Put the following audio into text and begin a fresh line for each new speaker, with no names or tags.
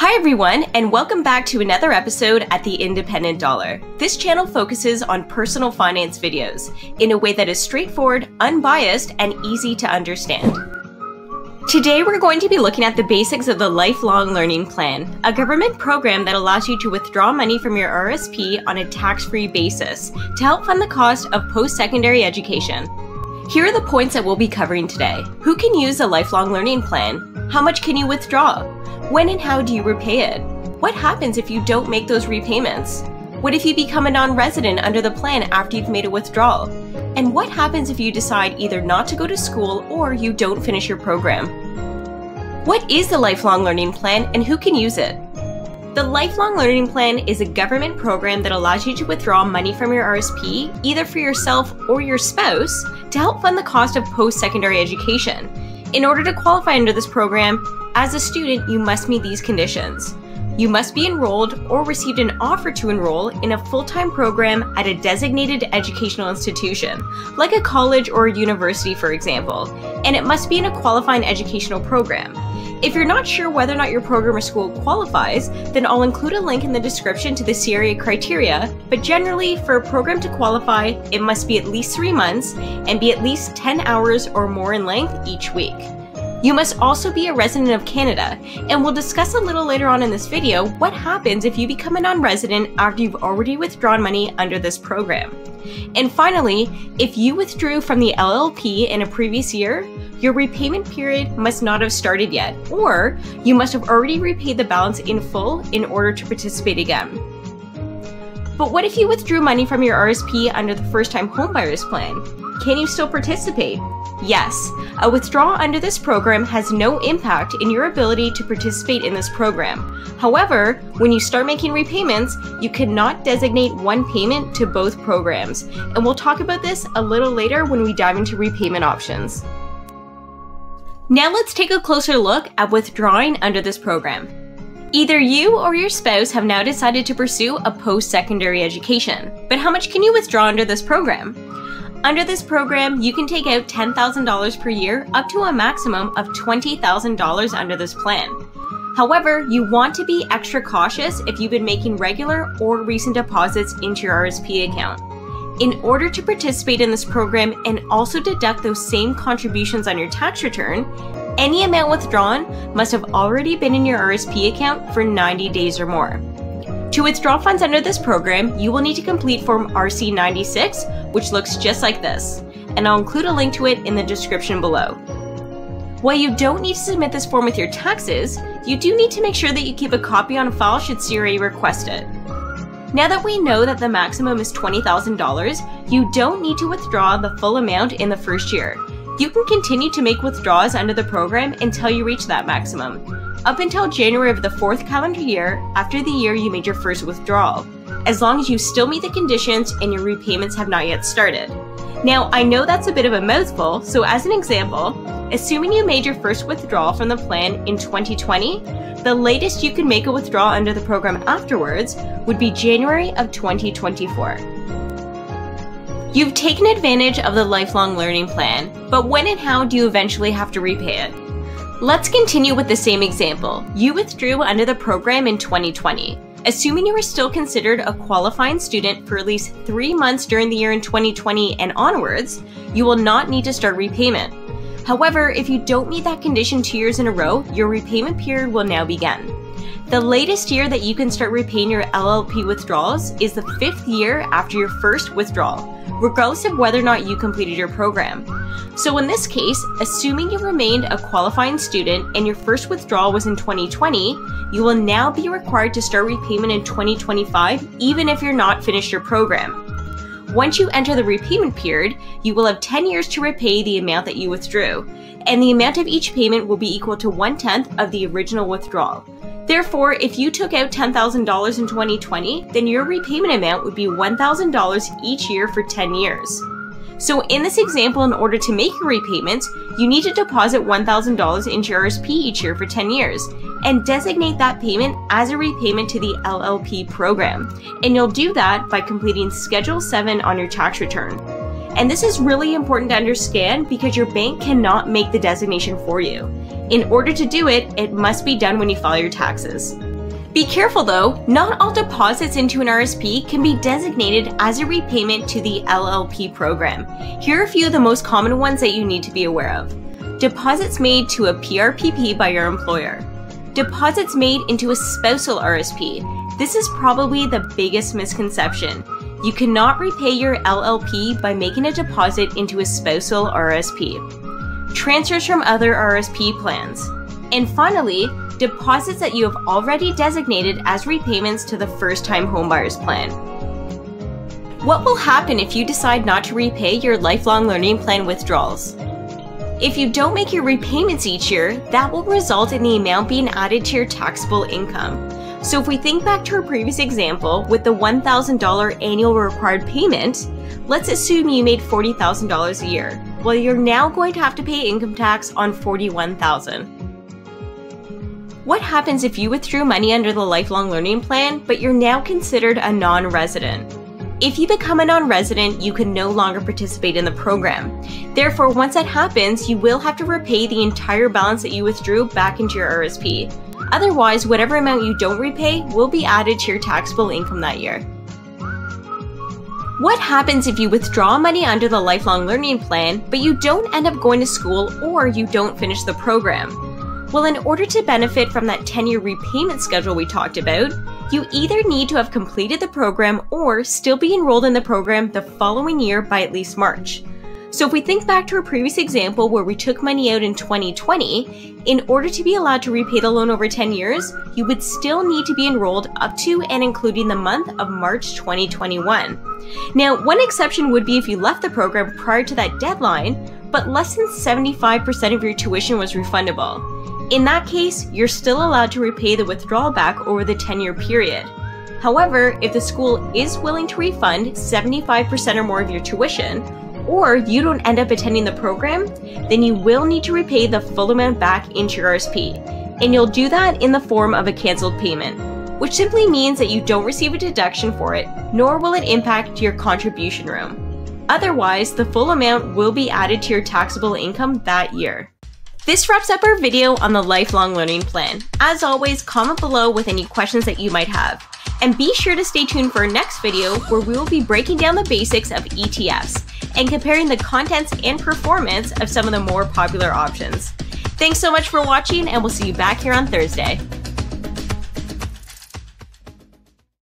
Hi everyone, and welcome back to another episode at The Independent Dollar. This channel focuses on personal finance videos in a way that is straightforward, unbiased, and easy to understand. Today we're going to be looking at the basics of the Lifelong Learning Plan, a government program that allows you to withdraw money from your RSP on a tax-free basis to help fund the cost of post-secondary education. Here are the points that we'll be covering today. Who can use a lifelong learning plan? How much can you withdraw? When and how do you repay it? What happens if you don't make those repayments? What if you become a non resident under the plan after you've made a withdrawal? And what happens if you decide either not to go to school or you don't finish your program? What is the Lifelong Learning Plan and who can use it? The Lifelong Learning Plan is a government program that allows you to withdraw money from your RSP, either for yourself or your spouse, to help fund the cost of post secondary education. In order to qualify under this program, as a student, you must meet these conditions. You must be enrolled or received an offer to enroll in a full time program at a designated educational institution, like a college or a university, for example, and it must be in a qualifying educational program. If you're not sure whether or not your program or school qualifies, then I'll include a link in the description to the CRA criteria, but generally, for a program to qualify, it must be at least three months and be at least 10 hours or more in length each week. You must also be a resident of Canada, and we'll discuss a little later on in this video what happens if you become a non-resident after you've already withdrawn money under this program. And finally, if you withdrew from the LLP in a previous year, your repayment period must not have started yet, or you must have already repaid the balance in full in order to participate again. But what if you withdrew money from your RSP under the first time homebuyers plan? Can you still participate? Yes, a withdrawal under this program has no impact in your ability to participate in this program. However, when you start making repayments, you cannot designate one payment to both programs, and we'll talk about this a little later when we dive into repayment options. Now let's take a closer look at withdrawing under this program. Either you or your spouse have now decided to pursue a post secondary education, but how much can you withdraw under this program? Under this program, you can take out $10,000 per year up to a maximum of $20,000 under this plan. However, you want to be extra cautious if you've been making regular or recent deposits into your RSP account. In order to participate in this program and also deduct those same contributions on your tax return, any amount withdrawn must have already been in your RSP account for 90 days or more. To withdraw funds under this program, you will need to complete Form RC96, which looks just like this, and I'll include a link to it in the description below. While you don't need to submit this form with your taxes, you do need to make sure that you keep a copy on file should CRA request it. Now that we know that the maximum is $20,000, you don't need to withdraw the full amount in the first year. You can continue to make withdrawals under the program until you reach that maximum, up until January of the fourth calendar year after the year you made your first withdrawal, as long as you still meet the conditions and your repayments have not yet started. Now, I know that's a bit of a mouthful, so as an example, assuming you made your first withdrawal from the plan in 2020, the latest you can make a withdrawal under the program afterwards would be January of 2024. You've taken advantage of the lifelong learning plan, but when and how do you eventually have to repay it? Let's continue with the same example. You withdrew under the program in 2020. Assuming you were still considered a qualifying student for at least three months during the year in 2020 and onwards, you will not need to start repayment. However, if you don't meet that condition two years in a row, your repayment period will now begin. The latest year that you can start repaying your LLP withdrawals is the fifth year after your first withdrawal, regardless of whether or not you completed your program. So in this case, assuming you remained a qualifying student and your first withdrawal was in 2020, you will now be required to start repayment in 2025 even if you're not finished your program. Once you enter the repayment period, you will have 10 years to repay the amount that you withdrew, and the amount of each payment will be equal to one tenth of the original withdrawal. Therefore, if you took out $10,000 in 2020, then your repayment amount would be $1,000 each year for 10 years. So in this example, in order to make your repayments, you need to deposit $1,000 into your RSP each year for 10 years and designate that payment as a repayment to the LLP program. And you'll do that by completing Schedule 7 on your tax return. And this is really important to understand because your bank cannot make the designation for you. In order to do it, it must be done when you file your taxes. Be careful though, not all deposits into an RSP can be designated as a repayment to the LLP program. Here are a few of the most common ones that you need to be aware of. Deposits made to a PRPP by your employer. Deposits made into a spousal RSP. This is probably the biggest misconception. You cannot repay your LLP by making a deposit into a spousal RSP. Transfers from other RSP plans. And finally, deposits that you have already designated as repayments to the first time homebuyers plan. What will happen if you decide not to repay your lifelong learning plan withdrawals? If you don't make your repayments each year, that will result in the amount being added to your taxable income. So if we think back to our previous example with the $1,000 annual required payment, let's assume you made $40,000 a year. Well, you're now going to have to pay income tax on 41,000. What happens if you withdrew money under the lifelong learning plan, but you're now considered a non-resident? If you become a non-resident, you can no longer participate in the program. Therefore, once that happens, you will have to repay the entire balance that you withdrew back into your RSP. Otherwise, whatever amount you don't repay will be added to your taxable income that year. What happens if you withdraw money under the lifelong learning plan, but you don't end up going to school or you don't finish the program? Well, in order to benefit from that 10 year repayment schedule we talked about, you either need to have completed the program or still be enrolled in the program the following year by at least March. So if we think back to our previous example where we took money out in 2020, in order to be allowed to repay the loan over 10 years, you would still need to be enrolled up to and including the month of March 2021. Now, one exception would be if you left the program prior to that deadline, but less than 75% of your tuition was refundable. In that case, you're still allowed to repay the withdrawal back over the 10 year period. However, if the school is willing to refund 75% or more of your tuition, or you don't end up attending the program, then you will need to repay the full amount back into your RSP. And you'll do that in the form of a canceled payment, which simply means that you don't receive a deduction for it, nor will it impact your contribution room. Otherwise, the full amount will be added to your taxable income that year. This wraps up our video on the lifelong learning plan. As always, comment below with any questions that you might have. And be sure to stay tuned for our next video where we will be breaking down the basics of ETFs and comparing the contents and performance of some of the more popular options. Thanks so much for watching and we'll see you back here on Thursday.